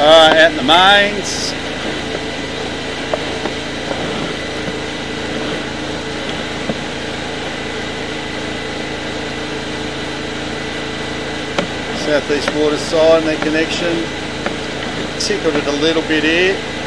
Uh, Out in the mains. Southeast water side and their connection. Tickled it a little bit here.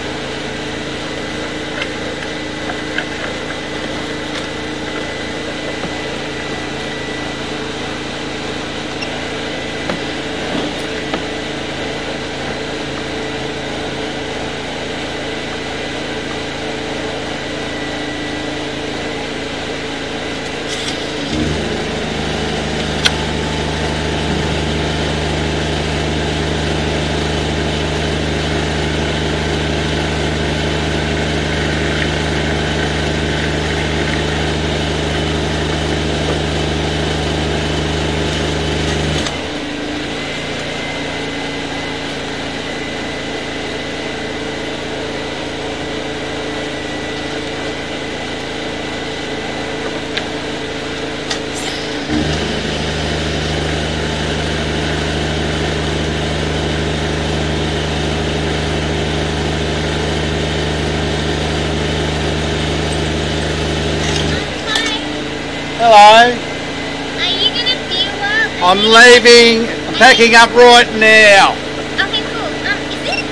Hello. Are you gonna fuel up? I'm leaving. I'm packing up right now. Okay, cool. Um, is it?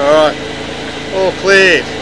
Alright. All cleared.